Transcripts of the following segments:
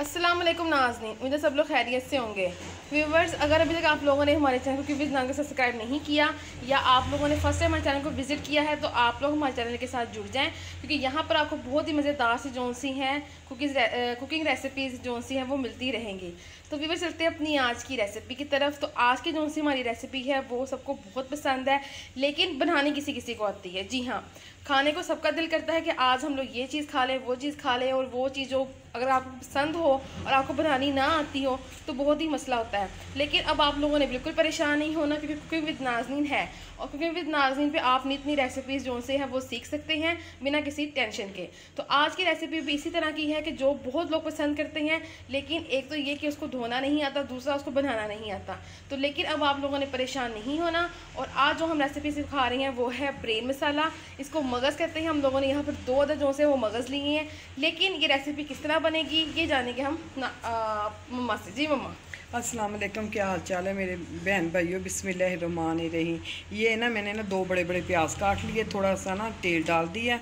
अस्सलाम नाजनी मुझे सब लोग खैरियत से होंगे। व्यूवर्स अगर अभी तक आप लोगों ने हमारे चैनल को क्यूबिज नाम को सब्सक्राइब नहीं किया, या आप लोगों ने फ़र्स्ट टाइम हमारे चैनल को विज़िट किया है तो आप लोग हमारे चैनल के साथ जुड़ जाएँ, क्योंकि यहाँ पर आपको बहुत ही मज़ेदार सी जोन सी हैं कुकिंग कुकिंग रेसिपीज़ जोन सी हैं, वो मिलती रहेंगी। तो व्यूवर चलते हैं अपनी आज की रेसिपी की तरफ़। तो आज की जोन सी हमारी रेसिपी है, वो सबको बहुत पसंद है, लेकिन बनानी किसी किसी को आती है। जी हाँ खाने को सबका दिल करता है कि आज हम लोग ये चीज़ खा लें, वो चीज़ खा लें, और वो चीज़ जो अगर आपको पसंद हो और आपको बनानी ना आती हो तो बहुत ही मसला होता है। लेकिन अब आप लोगों ने बिल्कुल परेशान नहीं होना, क्योंकि कुकिंग विद नाजनीन है। और कुकिंग विद नाजनीन पे आप इतनी रेसिपीज़ जो से हैं, वो सीख सकते हैं बिना किसी टेंशन के। तो आज की रेसिपी भी इसी तरह की है कि जो बहुत लोग पसंद करते हैं, लेकिन एक तो ये कि उसको धोना नहीं आता, दूसरा उसको बनाना नहीं आता। तो लेकिन अब आप लोगों ने परेशान नहीं होना और आज जो हम रेसिपी सिखा रहे हैं, वो है ब्रेन मसाला इसको मगज़ कहते हैं, हम लोगों ने यहाँ पर दो अदर जो से वो मगज़ लिए हैं। लेकिन ये रेसिपी किस तरह बनेगी, ये जानेंगे हम। मम्मा से। जी मम्मा। अस्सलाम वालेकुम, क्या हाल चाल है मेरे बहन भाइयों? बिस्मिल्लाहिर्रहमानिर्रहीम। रही ये ना मैंने ना दो बड़े बड़े प्याज काट लिए, थोड़ा सा ना तेल डाल दिया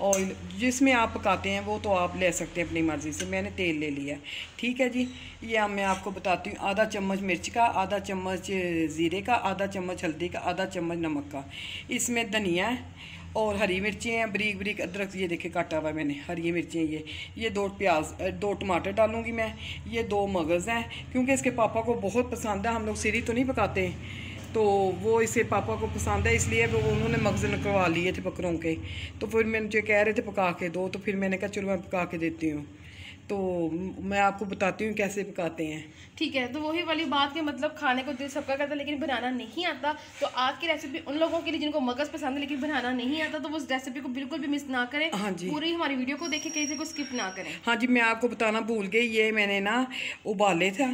और जिसमें आप पकाते हैं वो तो आप ले सकते हैं अपनी मर्ज़ी से। मैंने तेल ले लिया ठीक है जी, ये मैं आपको बताती हूँ। आधा चम्मच मिर्च का, आधा चम्मच ज़ीरे का, आधा चम्मच हल्दी का, आधा चम्मच नमक का। इसमें धनिया है और हरी मिर्चें हैं, बरीक बरीक अदरक, ये देखे काटा हुआ मैंने, हरी मिर्चें ये ये दो प्याज दो टमाटर डालूँगी मैं, ये दो मगज़ हैं, क्योंकि इसके पापा को बहुत पसंद है, हम लोग सीरी तो नहीं पकाते तो वो इसे पापा को पसंद है, इसलिए वो, उन्होंने मगज़ निकलवा लिए थे बकरों के तो फिर मैं जो कह रहे थे पका के दो तो फिर मैंने कहा, चलो मैं पका के देती हूँ। तो मैं आपको बताती हूँ कैसे पकाते हैं। ठीक है तो वही वाली बात के मतलब खाने को दिल सबका करता लेकिन बनाना नहीं आता। तो आज की रेसिपी उन लोगों के लिए जिनको मगज़ पसंद है लेकिन बनाना नहीं आता तो वो उस रेसिपी को बिल्कुल भी मिस ना करें। हाँ जी। पूरी हमारी वीडियो को देखें किसी को स्किप ना करें। हाँ जी मैं आपको बताना भूल गई ये मैंने ना उबाले था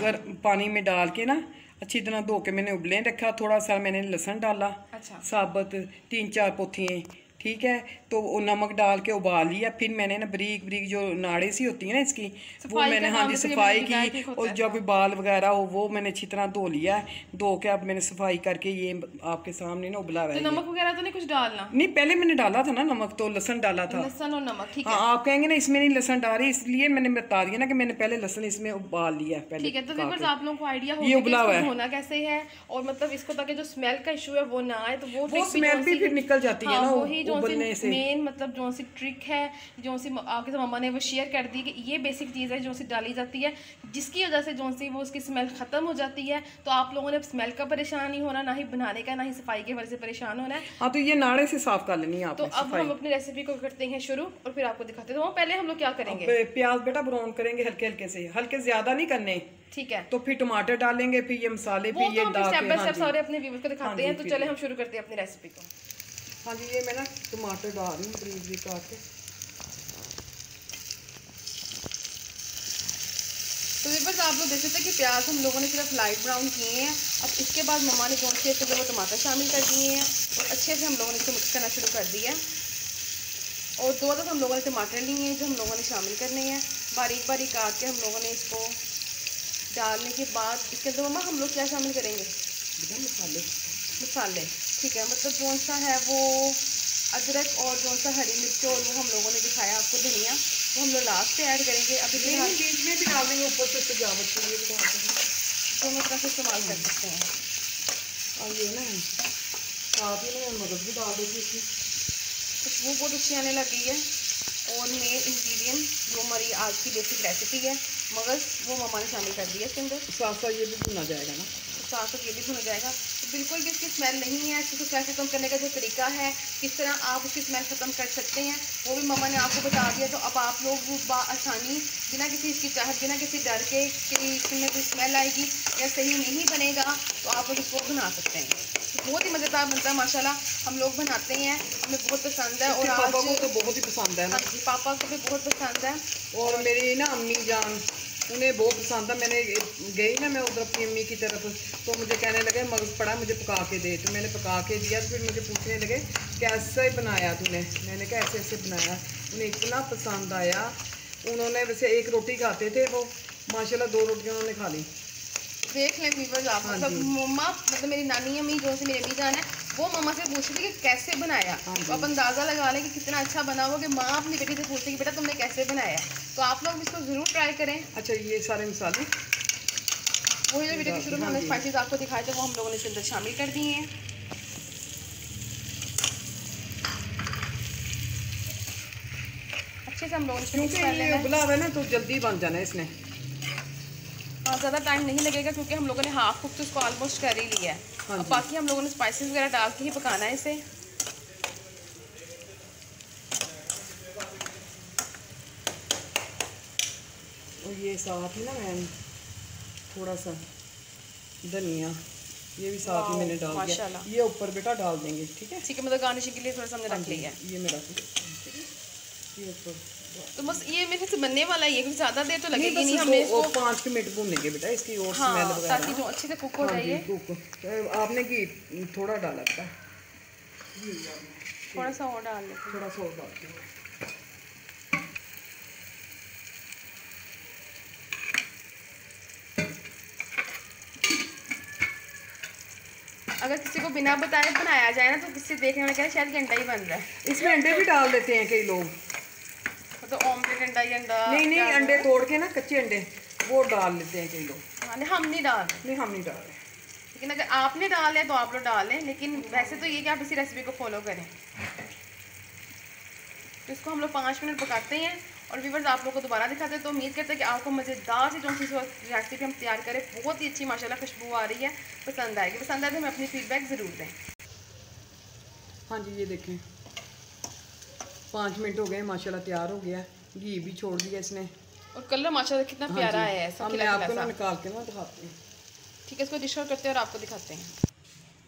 गर पानी में डाल के ना अच्छी तरह धो के मैंने उबले रखा थोड़ा सा मैंने लहसन डाला अच्छा। साबत तीन चार पोथियाँ ठीक है? तो वो नमक डाल के उबाल लिया। फिर मैंने ना बरीक बरीक जो नाड़े सी होती है ना इसकी वो मैंने हाँ जी सफ़ाई की और जो कोई बाल वगैरह हो वो मैंने अच्छी तरह धो लिया धो के अब मैंने सफ़ाई करके ये आपके सामने ना उबला हुआ तो नमक वगैरह तो नहीं कुछ डालना? नहीं पहले मैंने डाला था ना नमक तो लहसन डाला था। लहसन और नमक ठीक हाँ आप कहेंगे ना इसमें नहीं लहसन डाल रही इसलिए मैंने बता दिया ना कि मैंने पहले लहसन इसमें उबाल लिया पहले ठीक है तो आप लोगों को आइडिया ये उबला हुआ है। होना कैसे है और मतलब इसको ताकि जो स्मेल का इशू है वो ना आए तो वो स्मेल भी फिर निकल जाती है हाँ, ना जो मेन मतलब जो सी ट्रिक है जो सी आपके तो मम्मा ने वो शेयर कर दी कि ये बेसिक चीज़ है जो सी डाली जाती है जिसकी वजह से जो सी वो उसकी स्मेल ख़त्म हो जाती है। तो आप लोगों ने स्मेल का परेशान नहीं होना ना ही बनाने का ना ही सफ़ाई की वजह से परेशान होना है। हाँ तो ये नाड़े से साफ़ कर लेनी है तो अब हम अपनी रेसिपी को करते हैं शुरू और फिर आपको दिखाते हैं। तो पहले हम लोग क्या करेंगे? प्याज बेटा ब्राउन करेंगे हल्के हल्के से। हल्के ज़्यादा नहीं करने। ठीक है। तो फिर टमाटर डालेंगे फिर ये मसाले फिर तो ये डाल स्टेप बाय स्टेप सारे अपने व्यूअर्स को दिखाते हाँ हैं। तो चले हम शुरू करते हैं अपनी रेसिपी को। हाँ जी ये मैं ना टमाटर डाल रही हूँ बरीक बरीक काट के तो बस आप लोग देख सकते हैं कि प्याज हम लोगों ने सिर्फ़ लाइट ब्राउन किए हैं अब इसके बाद मम्मा ने कौन से इसके वो टमाटर शामिल कर दिए हैं और अच्छे से हम लोगों ने इसको मिक्स करना शुरू कर दिया और दो तक हम लोगों ने टमाटर लिए हैं जो हम लोगों ने शामिल करने हैं बारीक बारीक काट के हम लोगों ने इसको डालने के बाद इसके अंदर मम्मा हम लोग क्या शामिल करेंगे मसाले मसाले ठीक है मतलब कौन सा है वो अदरक और कौन सा हरी मिर्च और वो हम लोगों ने दिखाया आपको धनिया वो हम लोग लास्ट पे ऐड करेंगे। अभी बीच में भी डाल देंगे ऊपर से सजावट के लिए भी डाल देंगे। दोनों तरह से इस्तेमाल कर सकते हैं। और ये ना साथ ही में मदद भी डाल देगी इसकी खुशबू बहुत अच्छी आने लग गई है। और मेन इंग्रेडिएंट जो हमारी आज की बेसिक रेसिपी है मगर वो मम्मा ने शामिल कर दिया इसके अंदर। साथ साथ ये भी भुना जाएगा ना। साथ साथ ये भी भुना जाएगा। बिल्कुल भी उसकी स्मेल नहीं है इसको स्मेल ख़त्म करने का जो तरीका है किस तरह आप उसकी स्मेल ख़त्म कर सकते हैं वो भी मम्मा ने आपको बता दिया। तो अब आप लोग आसानी बिना किसी इसकी चाहत बिना किसी डर के कि इसमें कोई स्मेल आएगी या सही नहीं बनेगा तो आप लोग इसको बना सकते हैं। बहुत ही मज़ेदार बनता है माशाल्लाह। हम लोग बनाते हैं हमें बहुत पसंद है और पापा को तो बहुत ही पसंद है हाँ जी पापा को भी बहुत पसंद है। और मेरी ना अम्मी जान उन्हें बहुत पसंद था। मैंने गई ना मैं उधर अपनी अम्मी की तरफ़ तो मुझे कहने लगे मगज़ पड़ा मुझे पका के दे। तो मैंने पका के दिया तो फिर मुझे पूछने लगे कैसे बनाया तूने? मैंने कहा ऐसे ऐसे बनाया। उन्हें इतना पसंद आया। उन्होंने वैसे एक रोटी खाते थे वो माशाल्लाह दो रोटियाँ उन्होंने खा ली। देख लें आप हाँ मतलब मम्मा मतलब मेरी नानी अम्मी जो से मेरी अम्मी जान है वो मम्मा से पूछ रही थी कि कैसे बनाया। हाँ तो आप अंदाज़ा लगा लें कि कितना अच्छा बना होगा कि माँ अपनी बेटी से पूछती कि बेटा तुमने कैसे बनाया। तो आप लोग इसको ज़रूर ट्राई करें। अच्छा ये सारे मसाले? वही जो वीडियो के शुरू में हमने स्पाइसेस आपको दिखाए थे वो हम लोगों ने इसके अंदर शामिल कर दिए हैं। अच्छे से हम लोगों क्योंकि ये है। है ना तो जल्दी बन जाना है इसने। हाँ ज़्यादा टाइम नहीं लगेगा क्योंकि हम लोगों ने हाफ़ कुक तो इसको ऑलमोस्ट कर ही लिया है हाँ। अब बाकी हम लोगों ने स्पाइसेस वगैरह डाल के ही पकाना है इसे। और ये साथ ही ना मैं थोड़ा सा धनिया ये भी साथ ही मैंने डाल दिया। ये ऊपर बेटा डाल देंगे ठीक है? ठीक है मतलब गार्निशिंग के लिए थोड़ा सा हमने हाँ रख लिया है। ये मेरा ठीक है। ये ऊपर। तो बस ये मेरे से बनने वाला ही है ये कुछ ज़्यादा देर तो लगेगी बस नहीं हमने इसको पाँच के मिनट भूनेंगे बेटा इसकी और हाँ, स्मेल हाँ वगैरह। ताकि जो अच्छे से कुक हो हाँ जी, जाइए कुक। आपने घी थोड़ा डाला था थोड़ा सा और डाल लेते थोड़ा सा और डालते हैं हैं। अगर किसी को बिना बताए बनाया जाए ना तो किसी देखने वाले कहते शायद घंटा ही बन रहा है। इसमें अंडे भी डाल देते हैं कई लोग। तो ऑमलेट अंडा अंडा नहीं नहीं अंडे तोड़ के ना कच्चे अंडे वो डाल लेते हैं कई लोग हाँ, नहीं, हम नहीं डाल रहे नहीं हम नहीं डाल रहे लेकिन अगर आपने डाल है तो आप लोग डाल लें लेकिन वैसे तो ये कि आप इसी रेसिपी को फॉलो करें तो इसको हम लोग पाँच मिनट पकाते हैं और व्यूवर्स आप लोग को दोबारा दिखाते हैं तो उम्मीद करते हैं कि आपको मज़ेदार सी जो सी रेसिपी हम तैयार करें बहुत ही अच्छी माशाल्लाह खुशबू आ रही है पसंद आएगी पसंद आए तो हमें अपनी फीडबैक ज़रूर दें हाँ जी ये देखें पाँच मिनट हो गए माशाल्लाह तैयार हो गया। घी भी छोड़ दिया इसने। और कलर माशाल्लाह कितना हाँ प्यारा है ऐसा मैं आपको ना निकाल के ना दिखाती हूँ। ठीक है इसको डिश आउट करते हैं और आपको दिखाते हैं।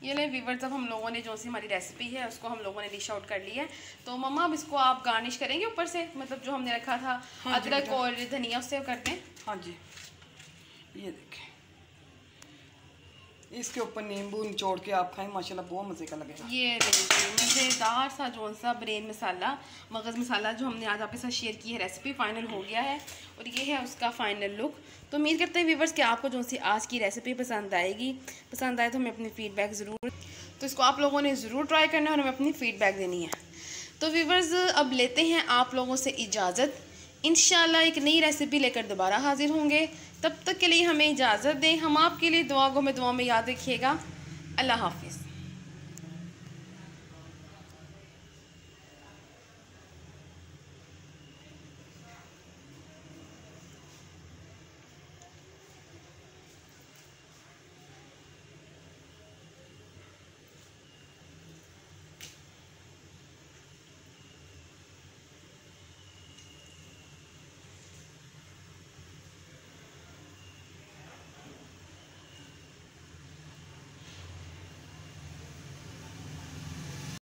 ये ले वीवर्स अब हम लोगों ने जो सी हमारी रेसिपी है उसको हम लोगों ने डिश आउट कर लिया है। तो मम्मा अब इसको आप गार्निश करेंगे ऊपर से मतलब जो हमने रखा था हाँ अदरक और धनिया उससे करते हैं। हाँ जी। ये देखें। इसके ऊपर नींबू निचोड़ के आप खाएँ, माशाल्लाह बहुत मज़े का लगेगा। ये मज़ेदार सा जो सा ब्रेन मसाला मगज़ मसाला जो हमने आज आपके साथ शेयर की है रेसिपी फाइनल हो गया है और ये है उसका फाइनल लुक तो उम्मीद करते हैं व्यूवर्स कि आपको जो सी आज की रेसिपी पसंद आएगी। पसंद आए तो हमें अपनी फ़ीडबैक ज़रूर। तो इसको आप लोगों ने ज़रूर ट्राई करना है और हमें अपनी फ़ीडबैक देनी है। तो व्यूवर्स अब लेते हैं आप लोगों से इजाज़त। इंशाल्लाह एक नई रेसिपी लेकर दोबारा हाजिर होंगे। तब तक के लिए हमें इजाज़त दें। हम आपके लिए दुआगों में दुआ में याद रखिएगा। अल्लाह हाफिज़।